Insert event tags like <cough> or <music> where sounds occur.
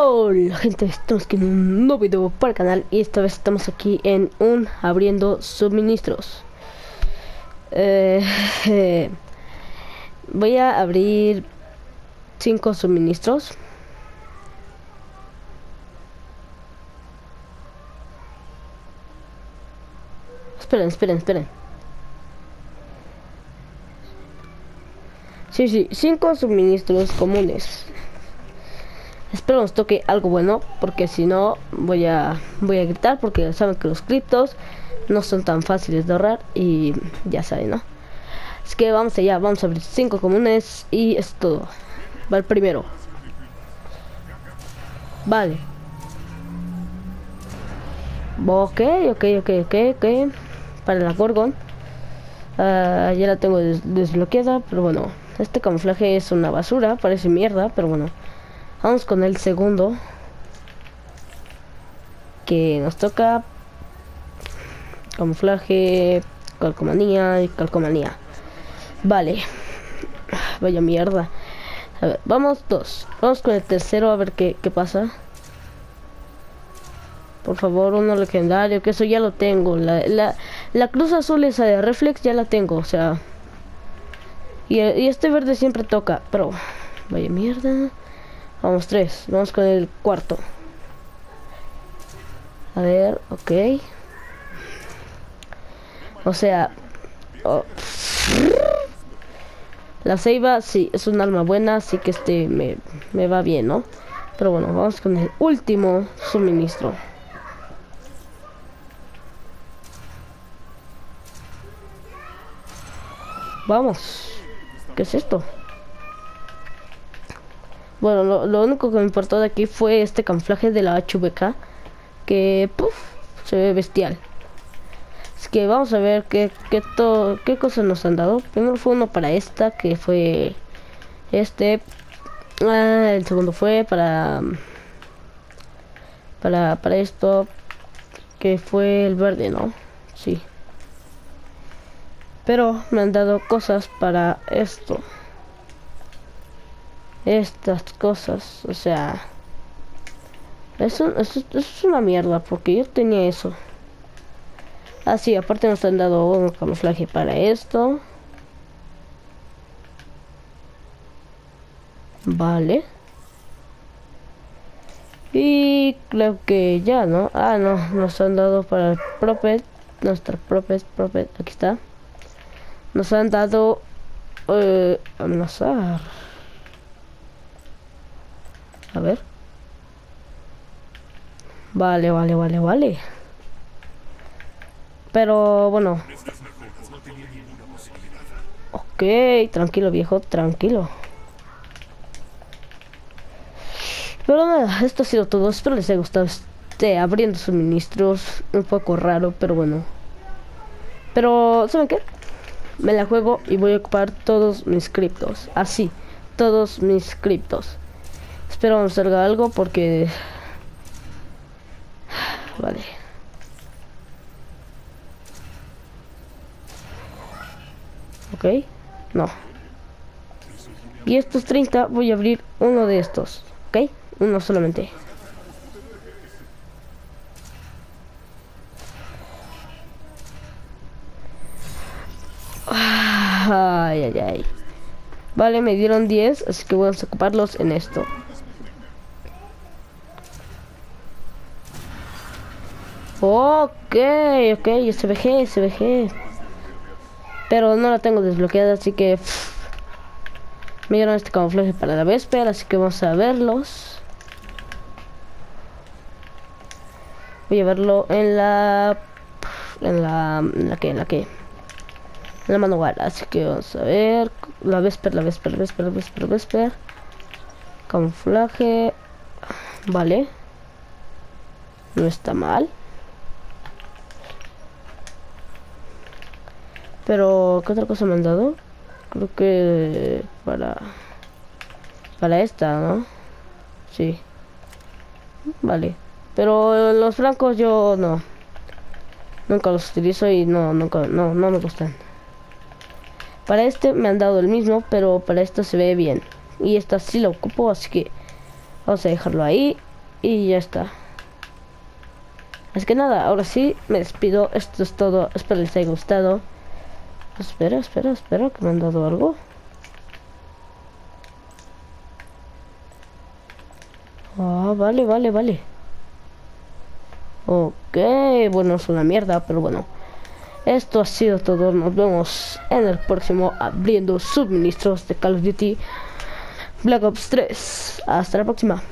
Hola gente, estamos aquí en un nuevo video para el canal y esta vez estamos aquí en un abriendo suministros. Eh, <laughs> voy a abrir cinco suministros. Esperen, esperen, esperen. Sí, sí, cinco suministros comunes. Espero nos toque algo bueno, porque si no voy a voy a gritar porque saben que los criptos no son tan fáciles de ahorrar y ya saben, ¿no? Así que vamos allá, vamos a abrir cinco comunes y es todo. Va el primero. Vale. Ok, ok, ok, ok, ok. Para la Gorgon. Uh, ya la tengo des desbloqueada, pero bueno. Este camuflaje es una basura, parece mierda, pero bueno. Vamos con el segundo. Que nos toca camuflaje, calcomanía y calcomanía. Vale. Vaya mierda. A ver, vamos dos. Vamos con el tercero a ver qué, qué pasa. Por favor, uno legendario, que eso ya lo tengo. La, la, la cruz azul esa de reflex ya la tengo, o sea. Y, y este verde siempre toca, pero... Vaya mierda. Vamos, tres. Vamos con el cuarto. A ver, ok. O sea... La ceiba, sí, es un arma buena, así que este me, me va bien, ¿no? Pero bueno, vamos con el último suministro. Vamos. ¿Qué es esto? Bueno, lo, lo, único que me importó de aquí fue este camuflaje de la HVK. Que, puff, se ve bestial. Así que vamos a ver qué, qué, to, qué cosas nos han dado. Primero fue uno para esta, que fue este. Ah, el segundo fue para... Para, para esto, que fue el verde, ¿no? Sí. Pero me han dado cosas para esto estas cosas, o sea, eso, es una mierda, porque yo tenía eso. Ah, sí, aparte nos han dado un camuflaje para esto. Vale. Y creo que ya, ¿no? Ah, no, nos han dado para el Propet, nuestra Propet, Propet, aquí está. Nos han dado eh, amenazar. A ver. Vale, vale, vale, vale. Pero bueno. Ok, tranquilo viejo, tranquilo. Pero nada, esto ha sido todo. Espero les haya gustado este abriendo suministros. Un poco raro, pero bueno. Pero, ¿saben qué? Me la juego y voy a ocupar todos mis criptos. Así, todos mis criptos. Espero nos salga algo porque... Vale. Ok. No. Y estos 30 voy a abrir uno de estos. Ok. Uno solamente. Ay, ay, ay. Vale, me dieron 10, así que vamos a ocuparlos en esto. Ok, ok, SVG, SVG. Pero no la tengo desbloqueada, así que... Pff, me dieron este camuflaje para la Vesper, así que vamos a verlos. Voy a verlo en la... En la... En la que, en la que... En la manual, así que vamos a ver... La Vesper, la la Vesper, la Vesper. Camuflaje... Vale. No está mal. Pero, ¿qué otra cosa me han dado? Creo que para... Para esta, ¿no? Sí. Vale. Pero los blancos yo no. Nunca los utilizo y no, nunca, no, no me gustan. Para este me han dado el mismo, pero para esto se ve bien. Y esta sí lo ocupo, así que vamos a dejarlo ahí. Y ya está. Es que nada, ahora sí me despido. Esto es todo. Espero les haya gustado. Espera, espera, espera, que me han dado algo. Ah, vale, vale, vale. Ok, bueno, es una mierda, pero bueno. Esto ha sido todo. Nos vemos en el próximo abriendo suministros de Call of Duty Black Ops 3. Hasta la próxima.